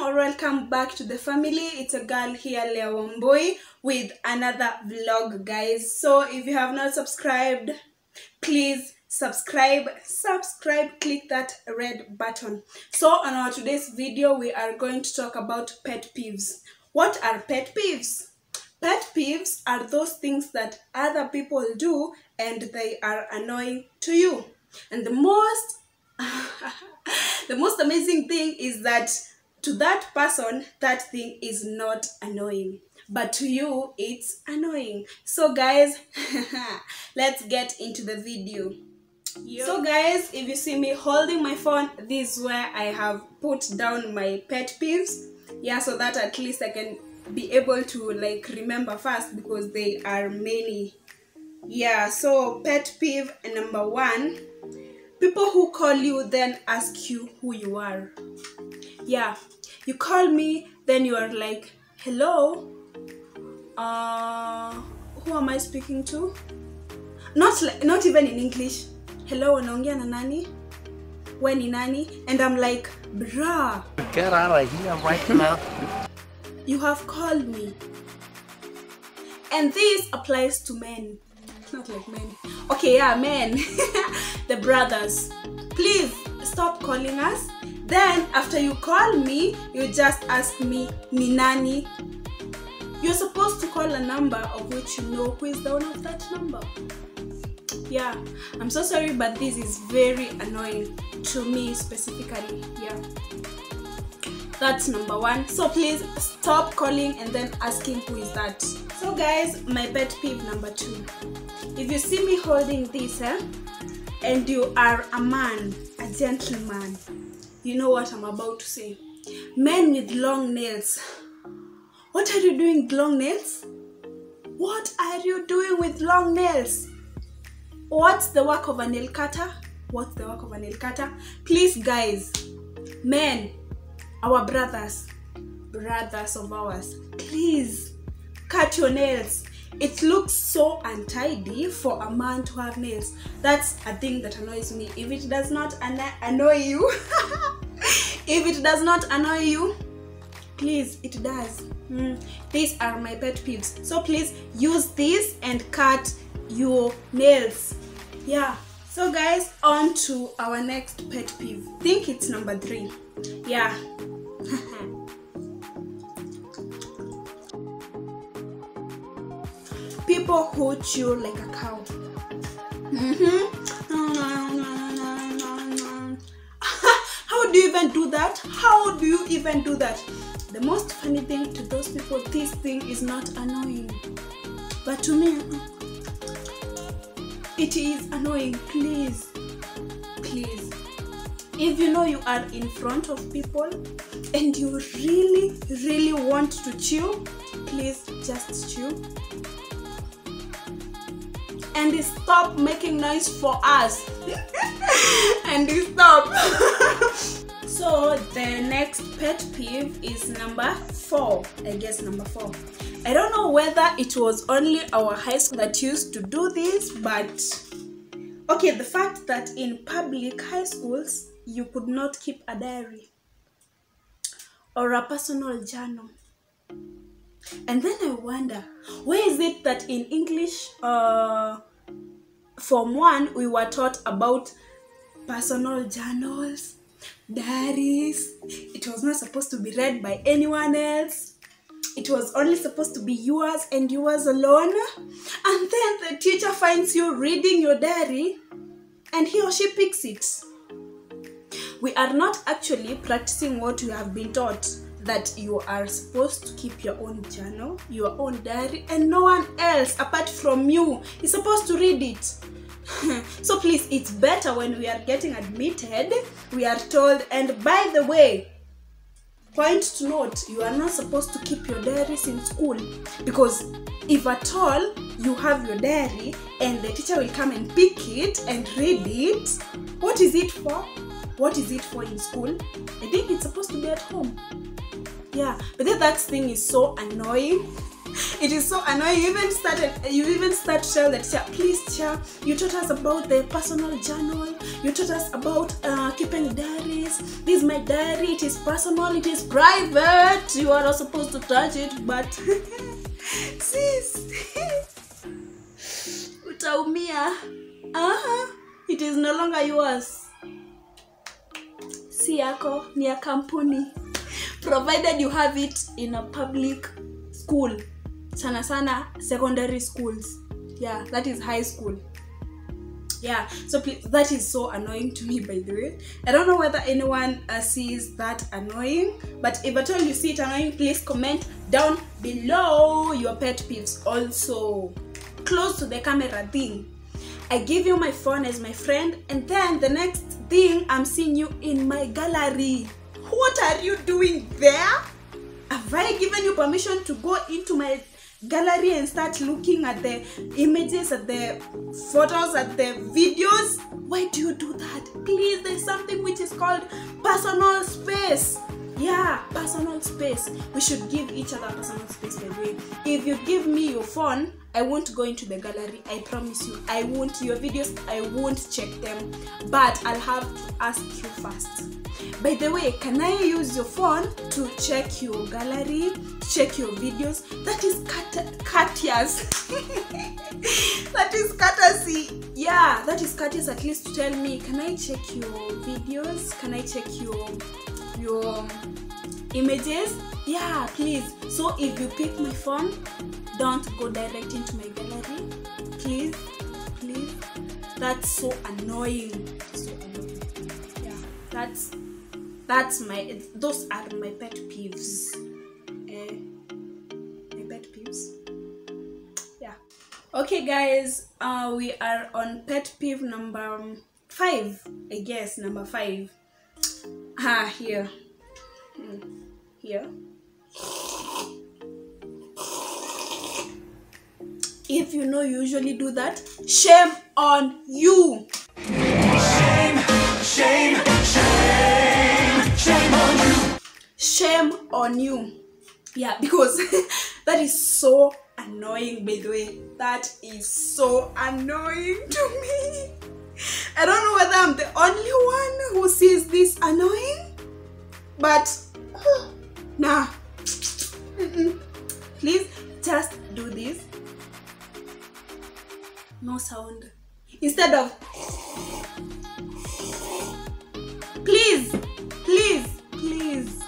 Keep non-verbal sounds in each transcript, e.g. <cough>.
or welcome back to the family. It's a girl here, Leah Wambui, with another vlog, guys. So if you have not subscribed, please subscribe, subscribe, click that red button. So on our today's video, we are going to talk about pet peeves. What are pet peeves? Pet peeves are those things that other people do and they are annoying to you. And the most <laughs> the most amazing thing is that to that person that thing is not annoying. But to you it's annoying. So guys <laughs> let's get into the video. So guys if you see me holding my phone this is where i have put down my pet peeves. Yeah so that at least i can be able to like remember fast because they are many. Yeah so pet peeve number one people who call you then ask you who you are yeah. You call me then you are like hello uh who am i speaking to? Not like not even in english. Hello unaongea na nani? We ni nani? And i'm like bruh. Get out of here right now. you have called me. And this applies to men. Not like men. Okay yeah men. <laughs> The brothers. Please stop calling us then after you call me you just ask me ni nani? You're supposed to call a number of which you know who is the owner of that number. Yeah. I'm so sorry but this is very annoying to me specifically. Yeah. That's number one. So please stop calling and then asking who is that. So guys my pet peeve number two. If you see me holding this eh, and you are a man a gentleman you know what i'm about to say. Men with long nails. What are you doing with long nails? What are you doing with long nails? What's the work of a nail cutter? What's the work of a nail cutter? Please guys men our brothers brothers of ours please cut your nails. It looks so untidy for a man to have nails. That's a thing that annoys me. If it does not annoy you <laughs> if it does not annoy you please it does. Mm, these are my pet peeves. So please use this and cut your nails. Yeah. So guys on to our next pet peeve. Think it's number three. Yeah. <laughs> People who chew like a cow. how <laughs> <laughs> do you even do that? How do you even do that? The most funny thing to those people this thing is not annoying. But to me it is annoying. Please please. If you know you are in front of people and you really really want to chew please just chew. And stop making noise for us. <laughs> And stop <laughs> so the next pet peeve is number four. I guess number four. I don't know whether it was only our high school that used to do this but okay the fact that in public high schools you could not keep a diary or a personal journal. And then i wonder why is it that in english uh form one we were taught about personal journals diaries it was not supposed to be read by anyone else. It was only supposed to be yours and yours alone. And then the teacher finds you reading your diary and he or she picks it. We are not actually practicing what you have been taught that you are supposed to keep your own journal your own diary and no one else apart from you is supposed to read it <laughs> so please it's better when we are getting admitted we are told and by the way point to note you are not supposed to keep your diaries in school because if at all you have your diary and the teacher will come and pick it and read it what is it for? What is it for in school? I think it's supposed to be at home. Yeah but then that thing is so annoying it is so annoying. You even started, you even start tell the teacher, please, teacher, you taught us about the personal journal. You taught us about uh, keeping diaries. This is my diary. It is personal. It is private. You are not supposed to touch it, but <laughs> sis, <laughs> utaumia. Uh-huh. It is no longer yours. Si yako, ni. Provided you have it in a public school. Sana sana secondary schools. Yeah, that is high school. Yeah, so please, that is so annoying to me, by the way. I don't know whether anyone uh, sees that annoying, but if at all you see it annoying, please comment down below your pet peeves. Also, close to the camera thing. I give you my phone as my friend, and then the next thing I'm seeing you in my gallery. What are you doing there? Have I given you permission to go into my gallery and start looking at the images, at the photos, at the videos? Why do you do that? Please, there's something which is called personal space. Yeah, personal space. We should give each other personal space, by the way. If you give me your phone, I won't go into the gallery. I promise you. I won't. Your videos, I won't check them. But I'll have to ask you first. By the way, can I use your phone to check your gallery, check your videos? That is courteous. <laughs> that is courtesy. Yeah, that is courteous at least to tell me, can I check your videos? Can I check your your images? Yeah, please. So if you pick my phone, don't go direct into my gallery. Please, please. That's so annoying. So annoying. Yeah, that's that's my those are my pet peeves eh, my pet peeves yeah okay guys uh we are on pet peeve number um, five i guess number five ah here. Hmm, here. If you know you usually do that. Shame on you. Shame, shame, shame. shame on you. shame on you. Yeah because <laughs> that is so annoying by the way. That is so annoying to me i don't know whether i'm the only one who sees this annoying but <sighs> nah. Please just do this. No sound. Instead of please please please.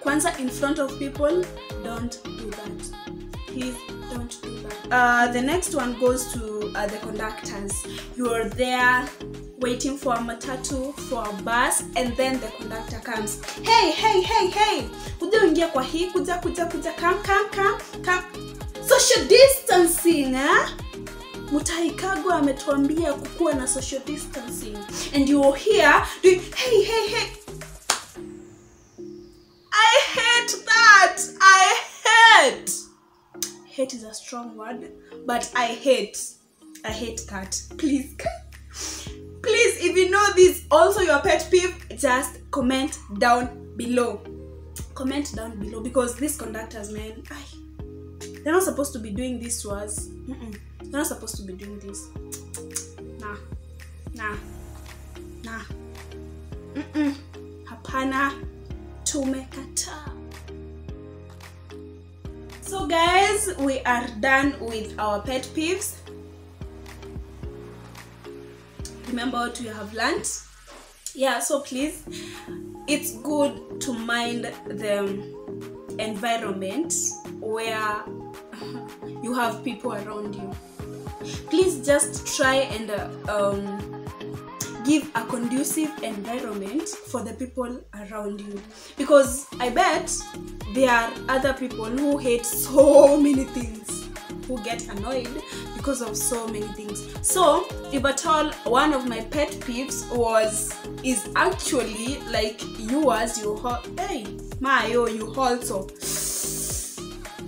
Kwanza in front of people don't do that. Please don't do that. Uh, the next one goes to uh, the conductors. You are there waiting for a matatu for a bus and then the conductor comes. Hey hey hey hey! Kuja uingia kwa hii kuja kuja kuja. Come come come come. Social distancing eh? mutai kagwe ametuambia kukuwa na social distancing. And you are here doing hey hey hey. I hate that. I hate. Hate is a strong word but i hate i hate that please <laughs> please if you know this also your pet peeve just comment down below. Comment down below because these conductors man they're not supposed to be doing this to us. Mm-mm. they're not supposed to be doing this. <tsk> Nah nah nah. Mm-mm. hapana tumekataa so guys we are done with our pet peeves remember what you have learned. Yeah so please it's good to mind the environment where <laughs> you have people around you. Please just try and uh, um, give a conducive environment for the people around you. Because i bet there are other people who hate so <laughs> many things who get annoyed because of so many things. So if at all one of my pet peeves was is actually like yours you ho- hey mayo you also.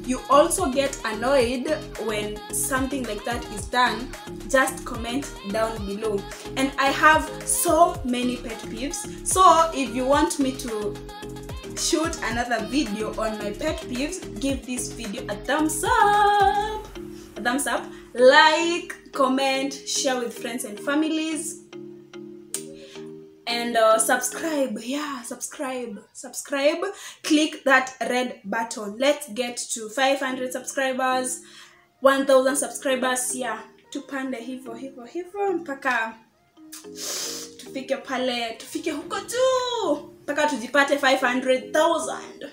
You also get annoyed when something like that is done. Just comment down below. And i have so many pet peeves. So if you want me to shoot another video on my pet peeves give this video a thumbs up. A thumbs up like comment share with friends and families. And uh, subscribe. Yeah subscribe. Subscribe. Click that red button. Let's get to 500 subscribers. 1000 subscribers. Yeah. Tupande hivyo hivyo hivyo mpaka tufike pale tufike huko tu mpaka tujipate 500000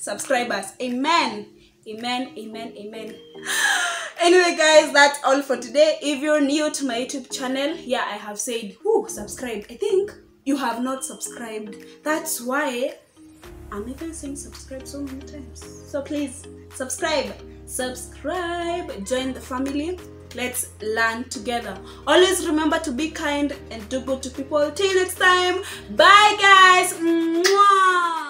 subscribers. Amen. Amen amen amen anyway guys that's all for today. If you're new to my youtube channel yeah i have said who subscribe. I think you have not subscribed. That's why i'm even saying subscribe so many times. So please subscribe. Subscribe. Join the family. Let's learn together. Always remember to be kind and do good to people. Till next time. Bye guys. Mwah!